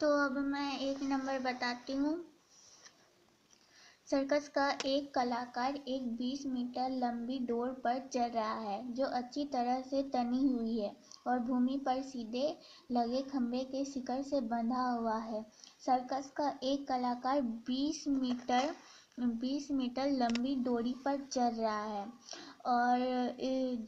तो अब मैं एक नंबर बताती हूँ। सर्कस का एक कलाकार एक 20 मीटर लंबी डोर पर चल रहा है, जो अच्छी तरह से तनी हुई है और भूमि पर सीधे लगे खंभे के शिखर से बंधा हुआ है। सर्कस का एक कलाकार 20 मीटर 20 मीटर लंबी डोरी पर चल रहा है और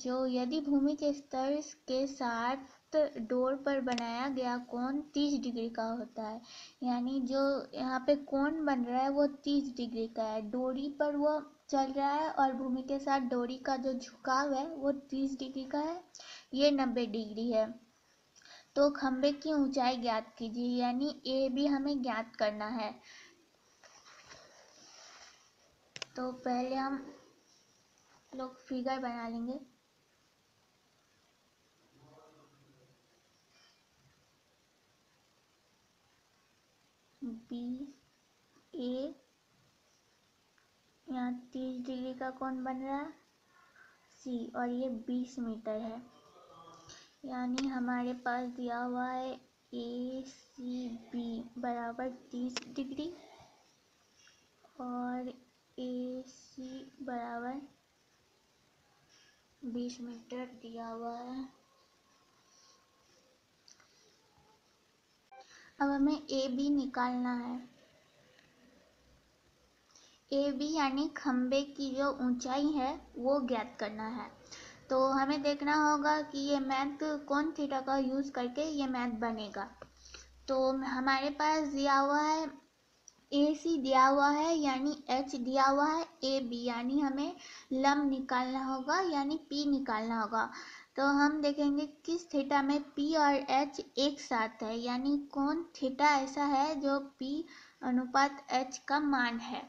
जो यदि भूमि के स्तर के साथ डोर पर बनाया गया कोण 30 डिग्री का होता है। यानी जो यहाँ पे कोण बन रहा है वो 30 डिग्री का है। डोरी पर वो चल रहा है और भूमि के साथ डोरी का जो झुकाव है वो 30 डिग्री का है। ये 90 डिग्री है। तो खंबे की ऊंचाई ज्ञात कीजिए। यानी ए भी हमें ज्ञात करना है। तो पहले हम लोग फिगर बना लेंगे। बी, ए, यहाँ तीस डिग्री का कौन बन रहा है? सी, और ये बीस मीटर है। यानी हमारे पास दिया हुआ है ए, सी, बी, बराबर तीस डिग्री। और ए, सी, बराबर बीस मीटर दिया हुआ है। अब हमें ए बी निकालना है। ए बी यानी खम्बे की जो ऊंचाई है, वो ज्ञात करना है। तो हमें देखना होगा कि ये मैथ कौन थीटा का यूज़ करके ये मैथ बनेगा। तो हमारे पास दिया हुआ है ए सी दिया हुआ है, यानी एच दिया हुआ है ए बी यानी हमें लम निकालना होगा, यानी पी निकालना होगा। तो हम देखेंगे किस थीटा में पी और एच एक साथ है, यानी कौन थीटा ऐसा है जो पी अनुपात एच का मान है।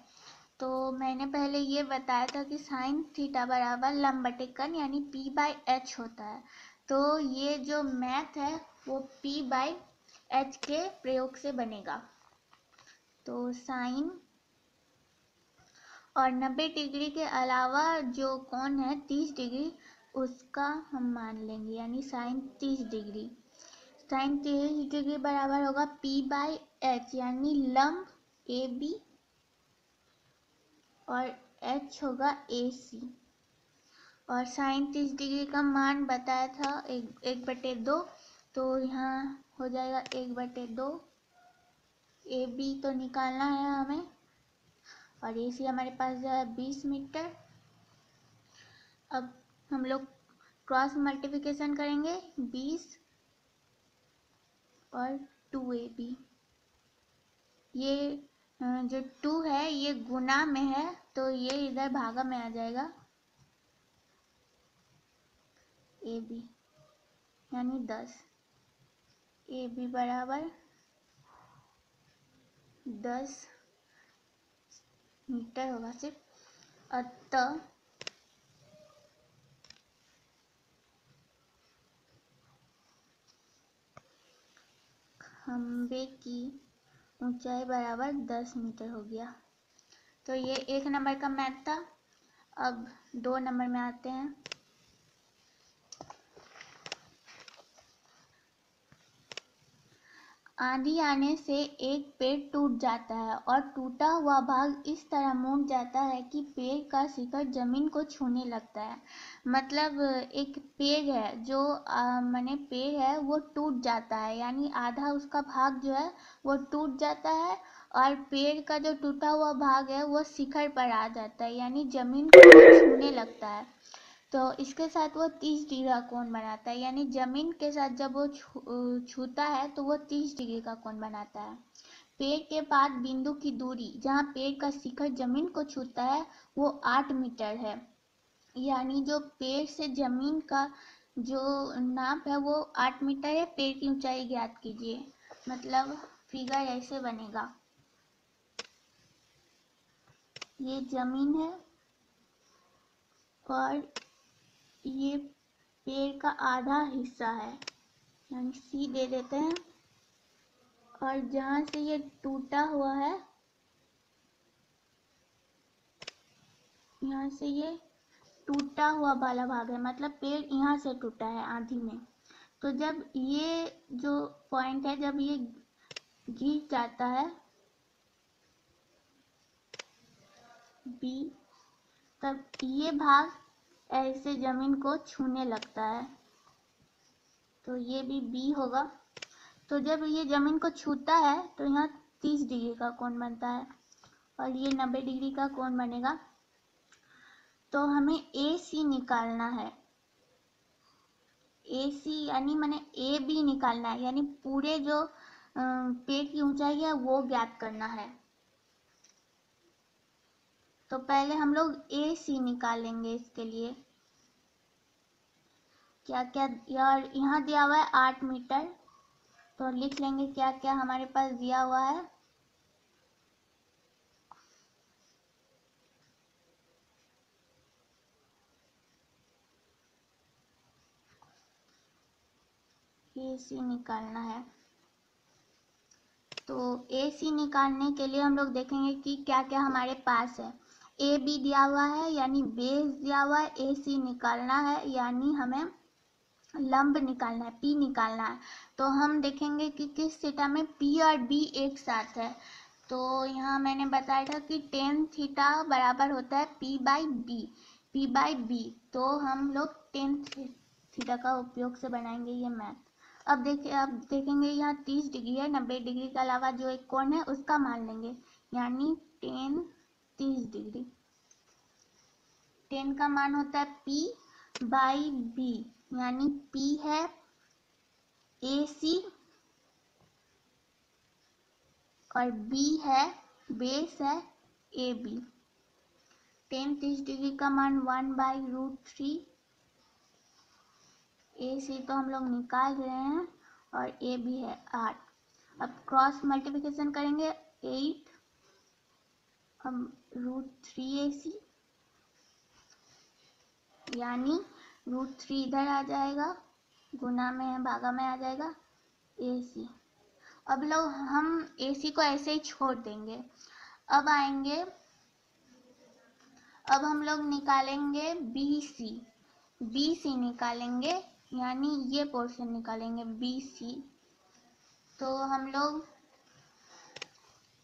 तो मैंने पहले ये बताया था कि साइन थीटा बराबर लंब यानी पी बाई एच होता है। तो ये जो मैथ है, वो पी बाई एच के प्रयोग से बनेगा। तो साइन और 90 डिग्री के अलावा जो कौन है 30 डिग्री उसका हम मान लेंगे, यानी साइन तीस डिग्री। साइन तीस डिग्री बराबर होगा पी बाई एच यानी लंब ए बी और एच होगा ए सी और साइन तीस डिग्री का मान बताया था एक एक बटे दो तो यहाँ हो जाएगा एक बटे दो। ए बी तो निकालना है हमें, और ए सी हमारे पास जो है बीस मीटर। अब हम लोग क्रॉस मल्टीप्लिकेशन करेंगे बीस और टू ए बी ये जो टू है, ये गुना में है तो ये इधर भागा में आ जाएगा। ए बी यानी दस। ए बी बराबर दस। मीटर होगा सिर्फ़। अतः खम्बे की ऊंचाई बराबर दस मीटर हो गया। तो ये एक नंबर का मैथ था। अब दो नंबर में आते हैं। आंधी आने से एक पेड़ टूट जाता है और टूटा हुआ भाग इस तरह मुड़ जाता है कि पेड़ का शिखर ज़मीन को छूने लगता है। मतलब एक पेड़ है जो मैंने पेड़ है, वो टूट जाता है। यानी आधा उसका भाग जो है, वो टूट जाता है और पेड़ का जो टूटा हुआ भाग है, वो शिखर पर आ जाता है। यानी ज़मीन को छूने लगता है। तो इसके साथ वो तीस डिग्री का कोण बनाता है, यानी ज़मीन के साथ जब वो छूता है तो वो तीस डिग्री का कोण बनाता है। पेड़ के बाद बिंदु की दूरी, जहाँ पेड़ का शिखर ज़मीन को छूता है, वो आठ मीटर है। यानी जो पेड़ से ज़मीन का जो नाप है, वो आठ मीटर है। पेड़ की ऊंचाई ज्ञात कीजिए मतलब फिगर ऐसे बनेगा। ये ज़मीन है और ये पेड़ का आधा हिस्सा है। यानी सी दे देते हैं। और जहाँ से ये टूटा हुआ है, यहाँ से ये टूटा हुआ वाला भाग है। मतलब पेड़ यहाँ से टूटा है आधी में। तो जब ये जो पॉइंट है, जब ये गिर जाता है बी तब ये भाग ऐसे ज़मीन को छूने लगता है। तो ये भी बी होगा। तो जब ये ज़मीन को छूता है तो यहाँ तीस डिग्री का कोण बनता है और ये नब्बे डिग्री का कोण बनेगा। तो हमें ए सी निकालना है। ए सी यानी मैंने ए बी निकालना है, यानी पूरे जो पेड़ की ऊंचाई है, वो ज्ञात करना है। तो पहले हम लोग ए सी निकालेंगे इसके लिए। क्या क्या यार, यहाँ दिया हुआ है आठ मीटर तो लिख लेंगे क्या क्या हमारे पास दिया हुआ है। ए सी निकालना है। तो ए सी निकालने के लिए हम लोग देखेंगे कि क्या क्या हमारे पास है। ए, बी दिया हुआ है, यानी बेस दिया हुआ है, ए, सी निकालना है, यानी हमें लंब निकालना है, पी निकालना है। तो हम देखेंगे कि किस थीटा में पी और बी एक साथ है। तो यहाँ मैंने बताया था कि टेन थीटा बराबर होता है P by B P by B तो हम लोग टेन थीटा का उपयोग से बनाएँगे ये मैथ अब देखिए अब देखेंगे यहाँ तीस डिग्री है, नब्बे डिग्री के अलावा जो एक कोण है उसका मान लेंगे, यानी टेन तीस डिग्री। टेन का मान होता है पी बाई बी, यानी पी है ए सी और बी है, बेस है ए बी। टेन तीस डिग्री का मान one by root three. A C तो हम लोग निकाल रहे हैं और ए बी है आठ। अब क्रॉस मल्टीप्लिकेशन करेंगे एट। अब रूट थ्री ए सी यानी रूट थ्री इधर आ जाएगा, गुना में भागा में आ जाएगा ए सी अब लोग हम ए सी को ऐसे ही छोड़ देंगे। अब आएँगे, अब हम लोग निकालेंगे बी सी बी सी निकालेंगे, यानी ये पोर्शन निकालेंगे बी सी तो हम लोग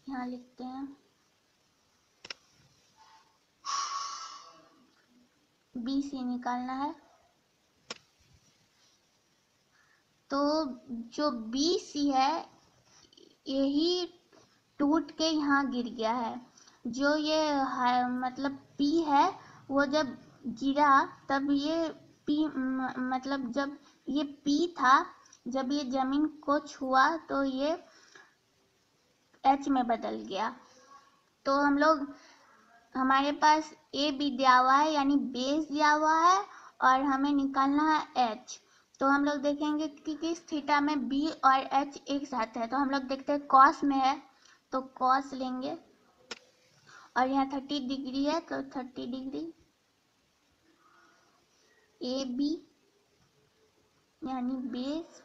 यहाँ लिखते हैं। बी सी निकालना है। तो जो बी सी है यही टूट के यहाँ गिर गया है। जो ये है, मतलब पी है वो जब गिरा तब ये पी मतलब जब ये पी था जब ये ज़मीन को छुआ तो ये एच में बदल गया। तो हम लोग हमारे पास ए बी दिया हुआ है, यानी बेस दिया हुआ है, और हमें निकालना है एच तो हम लोग देखेंगे कि किस थीटा में बी और एच एक साथ है। तो हम लोग देखते हैं कॉस में है तो कॉस लेंगे। और यहाँ थर्टी डिग्री है तो थर्टी डिग्री ए बी यानी बेस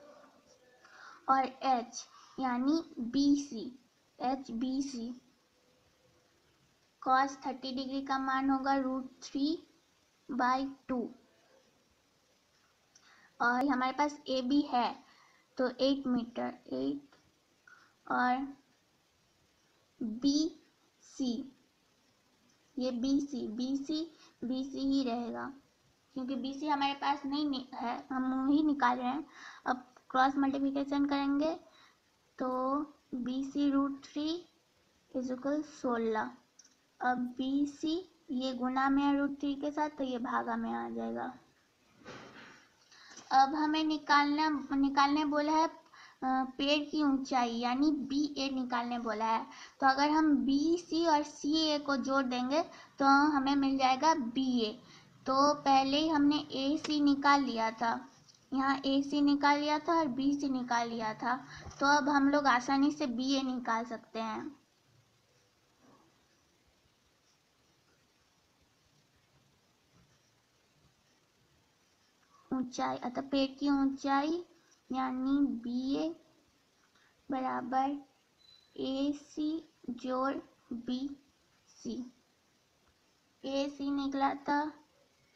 और एच यानी B C H B C cos thirty degree का मान होगा रूट थ्री बाई टू और हमारे पास ए बी है तो एट मीटर एट और बी सी ये B C B C B C ही रहेगा, क्योंकि बी सी हमारे पास नहीं है, हम ही निकाल रहे हैं। अब क्रॉस मल्टीप्लिकेशन करेंगे तो B C root three is equal सोलह. अब बी सी ये गुना में है रूट थ्री के साथ तो ये भागा में आ जाएगा। अब हमें निकालना, निकालने बोला है पेड़ की ऊंचाई, यानी बी ए निकालने बोला है। तो अगर हम बी सी और सी ए को जोड़ देंगे तो हमें मिल जाएगा बी ए तो पहले ही हमने ए सी निकाल लिया था। यहाँ ए सी निकाल लिया था और बी सी निकाल लिया था। तो अब हम लोग आसानी से बी ए निकाल सकते हैं। ऊंचाई, अतः पेड़ की ऊंचाई यानी बी ए बराबर ए सी जोड़ बी सी ए सी निकला था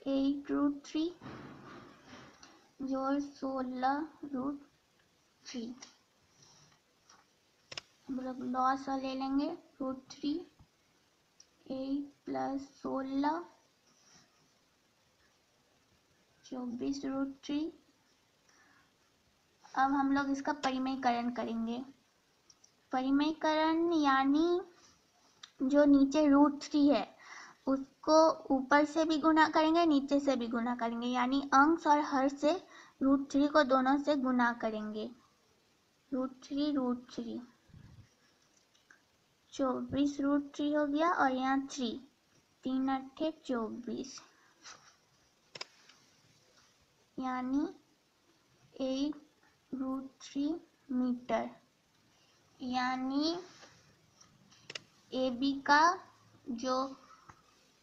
एट रूट थ्री जोड़ सोलह रूट थ्री हम लोग लॉस ले लेंगे रूट थ्री एट प्लस सोलह चौबीस रूट थ्री अब हम लोग इसका परिमयकरण करेंगे। परिमयकरण यानी जो नीचे रूट थ्री है, उसको ऊपर से भी गुना करेंगे, नीचे से भी गुना करेंगे। यानी अंश और हर से रूट थ्री को दोनों से गुना करेंगे। Root three root three. चौबीस रूट थ्री हो गया और यहाँ थ्री। तीन अट्ठे चौबीस। यानी एट रूट थ्री मीटर यानी ए बी का जो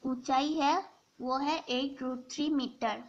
ऊंचाई है, वो है एट रूट थ्री मीटर